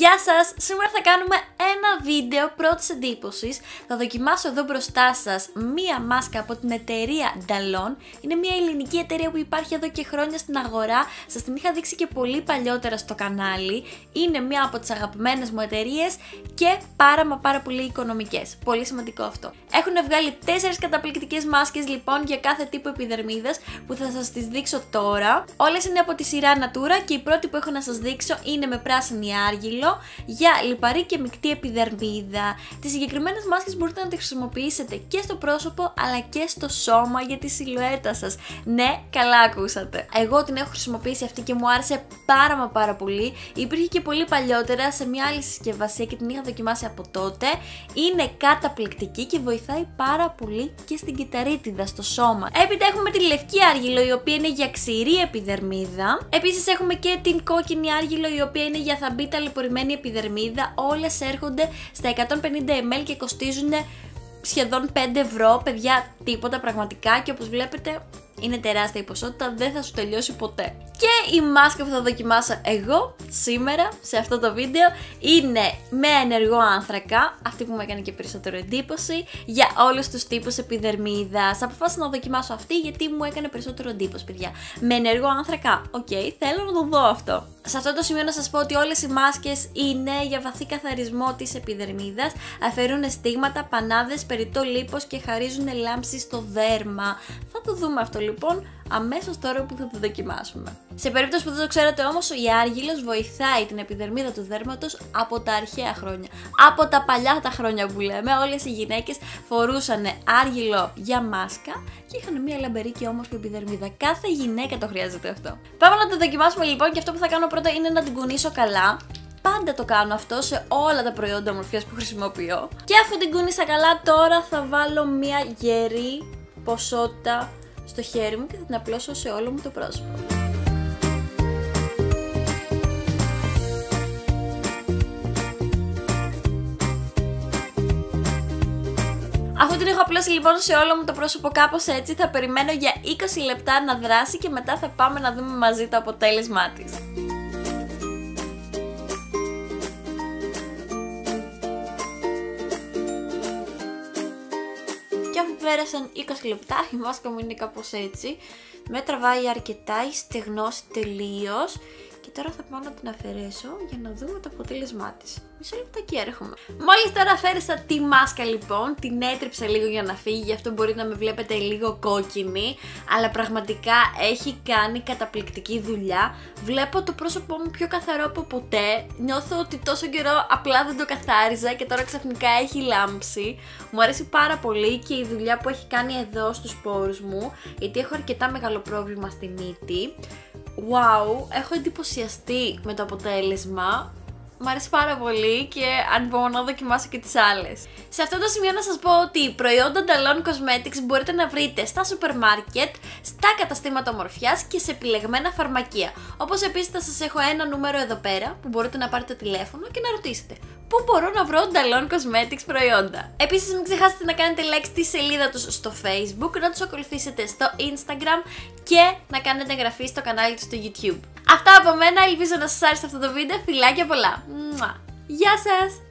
Γεια σας! Σήμερα θα κάνουμε ένα βίντεο πρώτης εντύπωσης. Θα δοκιμάσω εδώ μπροστά σας μία μάσκα από την εταιρεία Dalon. Είναι μία ελληνική εταιρεία που υπάρχει εδώ και χρόνια στην αγορά. Σας την είχα δείξει και πολύ παλιότερα στο κανάλι. Είναι μία από τις αγαπημένες μου εταιρείες και πάρα μα πάρα πολύ οικονομικές. Πολύ σημαντικό αυτό. Έχουν βγάλει τέσσερις καταπληκτικές μάσκες λοιπόν για κάθε τύπο επιδερμίδας που θα σας τις δείξω τώρα. Όλες είναι από τη σειρά Natura και η πρώτη που έχω να σας δείξω είναι με πράσινη άργυλο για λιπαρή και μεικτή επιδερμίδα. Τις συγκεκριμένες μάσκες μπορείτε να τις χρησιμοποιήσετε και στο πρόσωπο αλλά και στο σώμα για τη σιλουέτα σας. Ναι, καλά ακούσατε. Εγώ την έχω χρησιμοποιήσει αυτή και μου άρεσε πάρα μα πάρα πολύ. Υπήρχε και πολύ παλιότερα σε μια άλλη συσκευασία και την είχα δοκιμάσει από τότε. Είναι καταπληκτική και βοηθάει πάρα πολύ και στην κυταρίτιδα στο σώμα. Έπειτα έχουμε τη λευκή άργυλο η οποία είναι για ξηρή επιδερμίδα. Επίσης έχουμε και την κόκκινη άργυλο η οποία είναι για θαμπή ταλαιπωρημένη επιδερμίδα. Όλες έρχονται στα 150 ml και κοστίζουν σχεδόν 5 ευρώ. Παιδιά, τίποτα πραγματικά και όπως βλέπετε είναι τεράστια η ποσότητα, δεν θα σου τελειώσει ποτέ. Και η μάσκα που θα δοκιμάσω εγώ σήμερα σε αυτό το βίντεο είναι με ενεργό άνθρακα, αυτή που μου έκανε και περισσότερο εντύπωση, για όλους τους τύπους επιδερμίδας. Αποφάσισα να δοκιμάσω αυτή γιατί μου έκανε περισσότερο εντύπωση, παιδιά. Με ενεργό άνθρακα, ok, okay, θέλω να το δω αυτό. Σε αυτό το σημείο να σας πω ότι όλες οι μάσκες είναι για βαθύ καθαρισμό της επιδερμίδας, αφαιρούν στίγματα, πανάδες, περιττό λίπος και χαρίζουν λάμψη στο δέρμα. Θα το δούμε αυτό λοιπόν αμέσως τώρα που θα το δοκιμάσουμε. Σε περίπτωση που δεν το ξέρετε όμως, η άργυλος βοηθάει την επιδερμίδα του δέρματος από τα αρχαία χρόνια. Από τα παλιά τα χρόνια που λέμε, όλες οι γυναίκες φορούσαν άργυλο για μάσκα και είχαν μια λαμπερή και όμορφη επιδερμίδα. Κάθε γυναίκα το χρειάζεται αυτό. Πάμε να το δοκιμάσουμε λοιπόν και αυτό που θα κάνω πρώτα είναι να την κουνήσω καλά πάντα το κάνω αυτό σε όλα τα προϊόντα ομορφιάς που χρησιμοποιώ. Και αφού την κούνησα καλά τώρα θα βάλω μια γερή ποσότητα στο χέρι μου και θα την απλώσω σε όλο μου το πρόσωπο. Αφού την έχω απλώσει λοιπόν σε όλο μου το πρόσωπο κάπως έτσι, θα περιμένω για 20 λεπτά να δράσει και μετά θα πάμε να δούμε μαζί το αποτέλεσμά της. Πέρασαν 20 λεπτά, η μάσκα μου είναι κάπως έτσι. Με τραβάει αρκετά, έχει στεγνώσει τελείως και τώρα θα πάω να την αφαιρέσω για να δούμε το αποτέλεσμά της. Μισό λεπτό και έρχομαι. Μόλις τώρα αφαίρεσα τη μάσκα λοιπόν, την έτριψα λίγο για να φύγει, γι' αυτό μπορεί να με βλέπετε λίγο κόκκινη, αλλά πραγματικά έχει κάνει καταπληκτική δουλειά. Βλέπω το πρόσωπό μου πιο καθαρό από ποτέ, νιώθω ότι τόσο καιρό απλά δεν το καθάριζα και τώρα ξαφνικά έχει λάμψει. Μου αρέσει πάρα πολύ και η δουλειά που έχει κάνει εδώ στους πόρους μου, γιατί έχω αρκετά μεγάλο πρόβλημα στη μύτη. Wow, έχω εντυπωσιαστεί με το αποτέλεσμα. Μ' αρέσει πάρα πολύ και ανυπομονώ να δοκιμάσω και τις άλλες. Σε αυτό το σημείο να σας πω ότι προϊόντα Dalon Cosmetics μπορείτε να βρείτε στα σούπερ μάρκετ, στα καταστήματα ομορφιάς και σε επιλεγμένα φαρμακεία. Όπως επίσης θα σας έχω ένα νούμερο εδώ πέρα που μπορείτε να πάρετε τηλέφωνο και να ρωτήσετε πού μπορώ να βρω Dalon Cosmetics προϊόντα; Επίσης μην ξεχάσετε να κάνετε like στη σελίδα τους στο facebook, να τους ακολουθήσετε στο instagram και να κάνετε εγγραφή στο κανάλι τους στο youtube. Αυτά από μένα, ελπίζω να σας άρεσε αυτό το βίντεο, φιλάκια πολλά! Γεια σας!